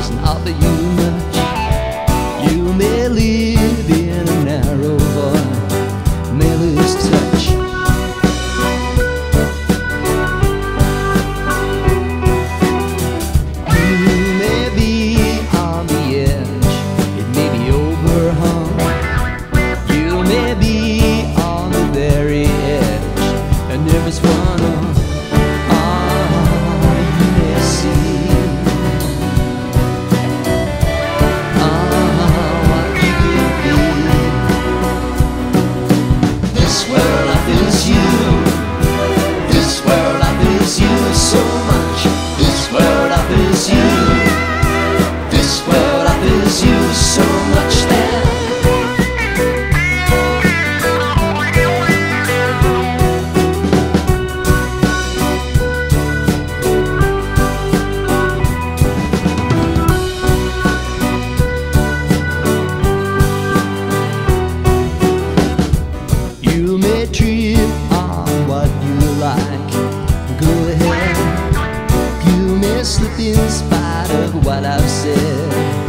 not and other humans. You merely You may trip on what you like. Go ahead. You may slip in spite of what I've said.